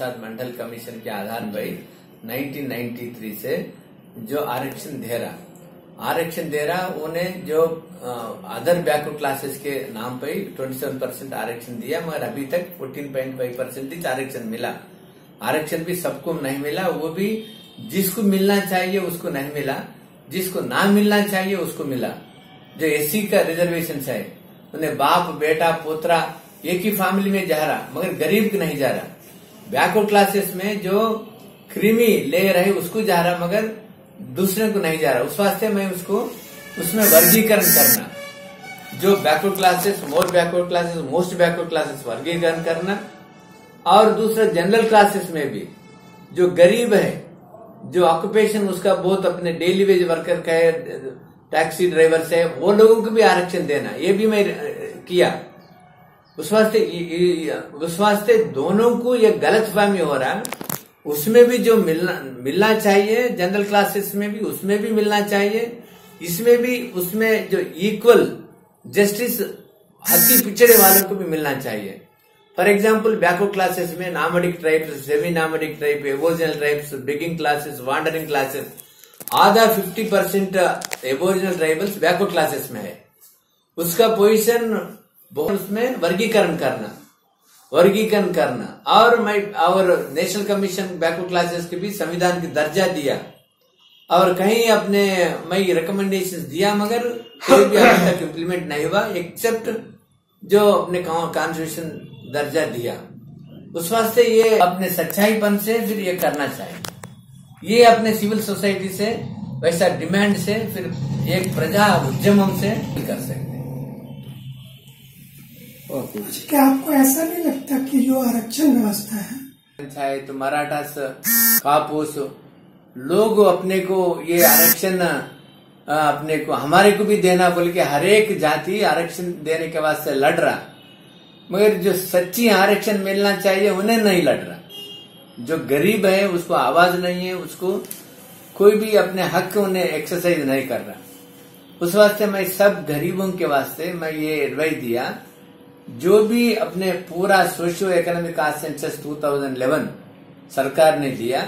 Prasad Mandal commission के आधार पर 1993 से जो आरक्षण दे रहा, आरक्षण दे रहा, उन्हें जो अदर बैकवर्ड क्लासेस के नाम पे 27 परसेंट आरक्षण दिया, मगर अभी तक 14.5 परसेंट आरक्षण मिला। आरक्षण भी सबको नहीं मिला, वो भी जिसको मिलना चाहिए उसको नहीं मिला, जिसको ना मिलना चाहिए उसको मिला। जो एससी का रिजर्वेशन है, उन्हें बाप, बेटा, पोतरा, एक ही फैमिली में जा रहा, मगर गरीब नहीं जा रहा। बैकवर्ड क्लासेस में जो क्रीमी लेयर है, उसको जा रहा, मगर दूसरे को नहीं जा रहा। उस वास्ते मैं उसको, उसमें वर्गीकरण करना। जो backward classes more backward classes most backward classes वर्गीकरण करना। और दूसरा जनरल क्लासेस में भी, जो गरीब है, जो ऑक्यूपेशन उसका बहुत अपने डेली वेज वर्कर का है टैक्सी ड्राइवर है, वो लोगों को भी आरक्षण देना। ये भी मैं किया। उस वास्ते उस वास्ते दोनों को यह गलत फहमी हो रहा है। उसमें भी जो मिलना मिलना चाहिए जनरल क्लासेस में भी, उसमें भी मिलना चाहिए। इसमें भी उसमें जो इक्वल जस्टिस अति पिछड़े वालों को भी मिलना चाहिए। फॉर एग्ज़ाम्पल बैकवर्ड क्लासेस में nomadic tribes semi nomadic tribe aboriginal tribes begging classes wandering classes आधा 50 percent aboriginal tribals backward classes में है। उसका पोजीशन बहुत उसमें वर्गीकरण करना। वर्गीकरण करना। और मैं, और नेशनल कमीशन बैकवर्ड क्लासेस के भी संविधान की दर्जा दिया। और कहीं अपने, मैं रिकमेंडेशन दिया, मगर कोई भी अभी तक इम्प्लीमेंट नहीं हुआ एक्सेप्ट जो अपने कॉन्स्टिट्यूशन दर्जा दिया। उस वास्ते ये अपने सच्चाईपन से फिर ये करना चाहिए। ये अपने सिविल सोसाइटी से, वैसा डिमांड से फिर एक प्रजा उद्यम से कर सकते अच्छा, क्या आपको ऐसा नहीं लगता कि जो आरक्षण व्यवस्था है? पंचायत मराठा कापूस लोग अपने को ये आरक्षण अपने को हमारे को भी देना बोल के हर एक जाति आरक्षण देने के वास्ते लड़ रहा। मगर जो सच्ची आरक्षण मिलना चाहिए उन्हें नहीं लड़ रहा। जो गरीब है उसको आवाज़ नहीं है उसको कोई भी अपने हक उन्हें एक्सरसाइज नहीं कर रहा। उस वास्ते मैं सब गरीबों के वास्ते मैं ये एडवाइस दिया जो भी अपने पूरा सोशियो इकोनॉमिक सेंसस 2011 सरकार ने दिया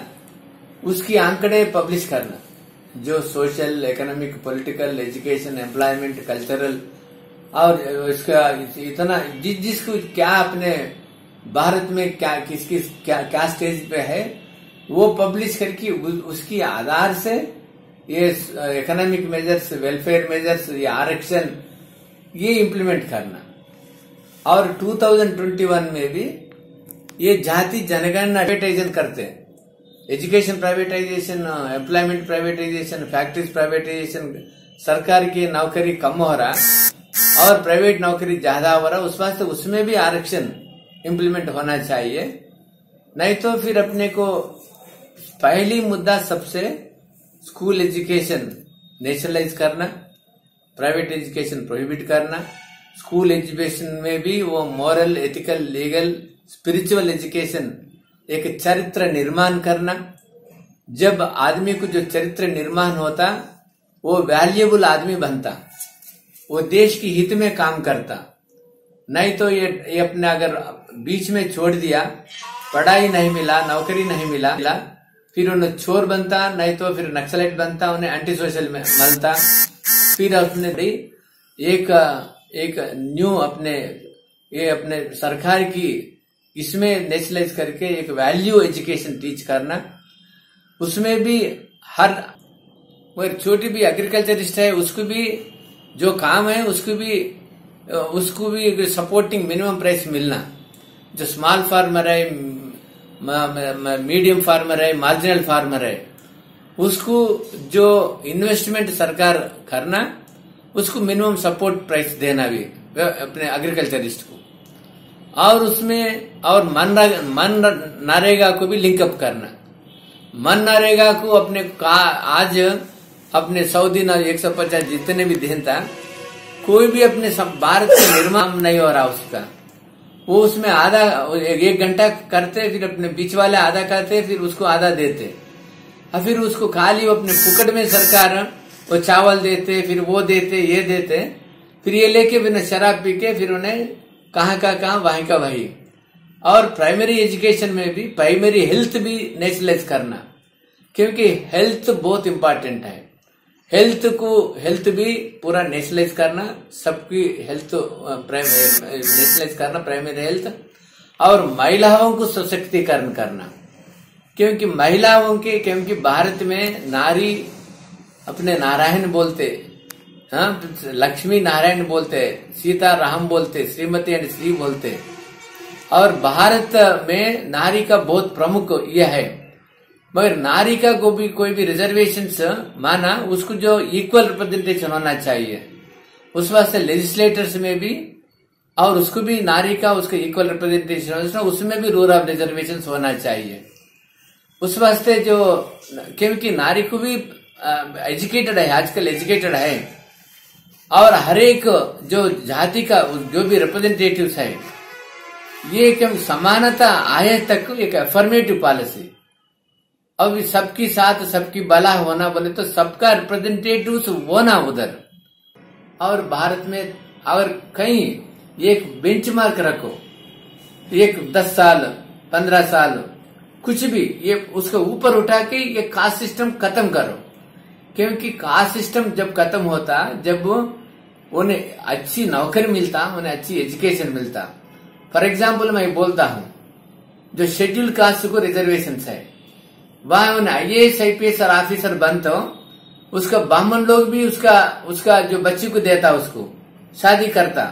उसकी आंकड़े पब्लिश करना। जो social economic political education employment cultural और इसका इतना, जिस, जिसको क्या अपने भारत में क्या, किस किस, क्या क्या स्टेज पे है, वो पब्लिश करके उसकी आधार से ये इकोनॉमिक मेजर्स वेलफेयर मेजर्स ये आरक्षण, ये इम्प्लीमेंट करना। और 2021 में भी ये जाति जनगणना प्राइवेटाइजेशन करते हैं। Education privatisation employment privatisation factories privatisation सरकार की नौकरी कम हो रहा और प्राइवेट नौकरी ज़्यादा हो रहा, उस वास्ते उसमें भी आरक्षण इम्प्लीमेंट होना चाहिए। नहीं तो फिर अपने को पहली मुद्दा सबसे स्कूल एजुकेशन नेशनलाइज करना प्राइवेट एजुकेशन प्रोहिबिट करना। स्कूल एजुकेशन में भी वो moral ethical legal spiritual education एक चरित्र निर्माण करना। जब आदमी को जो चरित्र निर्माण होता, वो वैल्यूबल आदमी बनता। वो देश की हित में काम करता। नहीं तो ये ये अपने अगर बीच में छोड़ दिया, पढ़ाई नहीं मिला, नौकरी नहीं मिला मिला फिर उन्हें चोर बनता, नहीं तो फिर नक्सलाइट बनता, उन्हें एंटी सोशल में मलता। फिर अपने एक एक न्यू अपने, ये अपने सरकार की, इसमें नेशनलाइज करके एक वैल्यू एजुकेशन टीच करना। उसमें भी हर मगर छोटी भी एग्रीकल्चरिस्ट है, उसको भी जो काम है, उसको भी उसको भी सपोर्टिंग मिनिमम प्राइस मिलना। जो स्मॉल फार्मर है मीडियम फार्मर है मार्जिनल फार्मर है, उसको जो इन्वेस्टमेंट सरकार करना उसको मिनिमम सपोर्ट प्राइस देना भी अपने एग्रीकल्चरिस्ट को। और उसमें, और मन मन नरेगा को भी लिंकअप करना। मन नरेगा को अपने का, आज अपने सौ दिन और एक सौ पचास जितने भी दिन था, कोई भी अपने भारत का निर्माण नहीं हो रहा उसका। वो उसमें आधा, एक घंटा करते, फिर अपने बीच वाले आधा करते, फिर उसको आधा देते। और फिर उसको खाली अपने फुकट में सरकार वो चावल देते, फिर वो देते, ये देते, फिर ये लेके फिर शराब पी के फिर उन्हें कहाँ का कहाँ, वहीं का वही। और प्राइमरी एजुकेशन में भी प्राइमरी हेल्थ भी नेशनलाइज करना। क्योंकि हेल्थ बहुत इंपॉर्टेंट है। हेल्थ को हेल्थ भी पूरा नेशनलाइज करना, सबकी हेल्थ नेशनलाइज करना प्राइमरी हेल्थ और महिलाओं को सशक्तिकरण करना। क्योंकि महिलाओं के, क्योंकि भारत में नारी अपने नारायण बोलते हाँ लक्ष्मी नारायण बोलते, सीता राम बोलते, श्रीमती एंड श्री बोलते। और भारत में नारी का बहुत प्रमुख यह है। मगर नारी का को भी कोई भी रिजर्वेशन माना उसको जो इक्वल रिप्रेजेंटेशन होना चाहिए। उस वास्ते लेजिस्लेटर्स में भी, और उसको भी नारी का उसका इक्वल रिप्रेजेंटेशन उसमें भी रूल ऑफ़ रिजर्वेशन होना चाहिए। उस वास्ते जो, क्योंकि नारी को भी एजुकेटेड है आजकल एजुकेटेड है और हर एक जो जाति का, जो भी रिप्रेजेंटेटिव है, ये क्यों समानता आए तक एक अफर्मेटिव पॉलिसी अब सबकी साथ, सबकी बला होना बोले तो सबका रिप्रेजेंटेटिव होना उधर। और भारत में अगर कहीं एक बेंचमार्क रखो, एक दस साल, पंद्रह साल, कुछ भी, ये उसको ऊपर उठा के ये कास्ट सिस्टम खत्म करो। क्योंकि कास्ट सिस्टम जब खत्म होता, जब उन्हें अच्छी नौकरी मिलता, उन्हें अच्छी एजुकेशन मिलता। फॉर एग्ज़ाम्पल मैं बोलता हूँ, जो शेड्यूल कास्ट को रिजर्वेशन है, वहाँ उन्हें I S I P S और ऑफिसर बनते हो, उसका ब्राह्मण लोग भी उसका उसका जो बच्ची को देता, उसको शादी करता।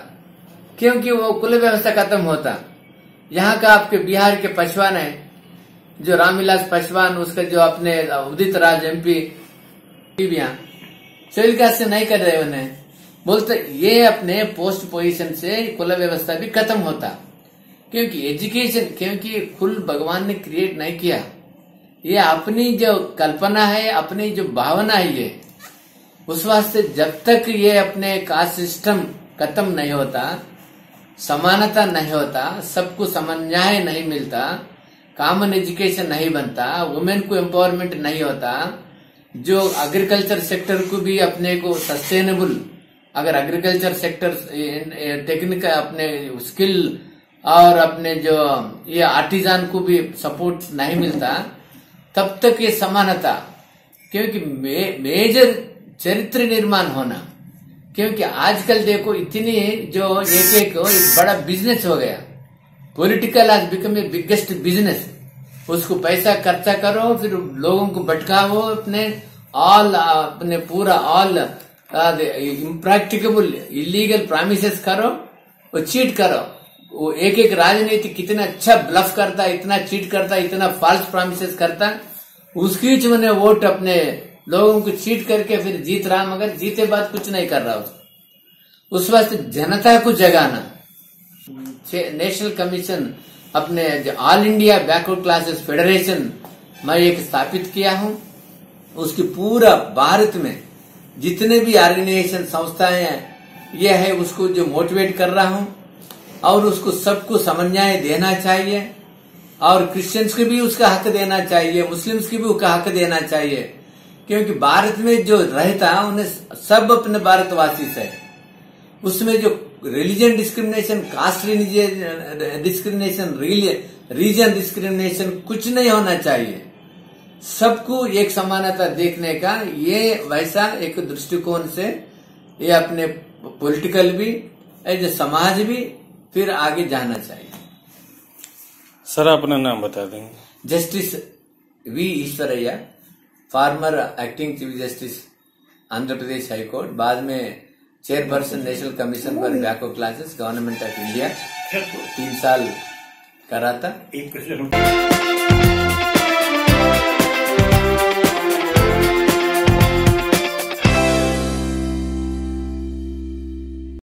क्योंकि वो कुल व्यवस्था खत्म होता। यहाँ का आपके बिहार के पशवान है, जो रामविलास पासवान उसका जो अपने Udit Raj MP civil caste से नहीं कर रहे उन्हें। बोलते, ये अपने पोस्ट पोजीशन से कुल व्यवस्था भी खत्म होता। क्योंकि एजुकेशन क्योंकि कुल भगवान ने क्रिएट नहीं किया। ये अपनी जो कल्पना है, अपनी जो भावना है ये, उस वास्ते जब तक ये अपने कास्ट सिस्टम खत्म नहीं होता, समानता नहीं होता, सबको समन्याय नहीं मिलता कॉमन एजुकेशन नहीं बनता वुमेन को एम्पावरमेंट नहीं होता जो एग्रीकल्चर सेक्टर को भी अपने को सस्टेनेबल अगर एग्रीकल्चर सेक्टर टेक्निक अपने स्किल और अपने जो ये आर्टिजान को भी सपोर्ट नहीं मिलता तब तक ये समानता क्योंकि मे, मेजर चरित्र निर्माण होना क्योंकि आजकल देखो इतनी जो एक एक बड़ा बिज़नेस हो गया। पॉलिटिकल आज बिकम ए बिगेस्ट बिज़नेस उसको पैसा खर्चा करो, फिर लोगों को भटकाओ अपने ऑल अपने पूरा ऑल इम्प्रैक्टिकेबल इलीगल प्रोमिस करो, और चीट करो। वो एक एक राजनीति कितना अच्छा ब्लफ करता, इतना चीट करता है इतना फॉल्स प्रोमिस करता, उसकी मैंने वोट अपने लोगों को चीट करके फिर जीत रहा, मगर जीते बाद कुछ नहीं कर रहा उस वास्ते जनता को जगाना। नेशनल कमीशन अपने all India backward classes federation मैं एक स्थापित किया हूँ। उसकी पूरा भारत में जितने भी ऑर्गेनाइजेशन संस्थाएँ हैं ये है उसको जो मोटिवेट कर रहा हूँ और उसको सबको समन्याय देना चाहिए और क्रिश्चियंस को भी उसका हक देना चाहिए मुस्लिम्स की भी उसका हक देना चाहिए। क्योंकि भारत में जो रहता है, उन्हें सब अपने भारतवासी से। उसमें जो religion discrimination caste discrimination region discrimination कुछ नहीं होना चाहिए। सबको एक समानता देखने का ये वैसा एक दृष्टिकोण से ये अपने पॉलिटिकल भी एज समाज भी फिर आगे जाना चाहिए। सर अपना नाम बता देंगे। Justice V Eswaraiah former acting chief justice Andhra Pradesh high court बाद में chairperson national commission for backward classes government of India तीन साल करा था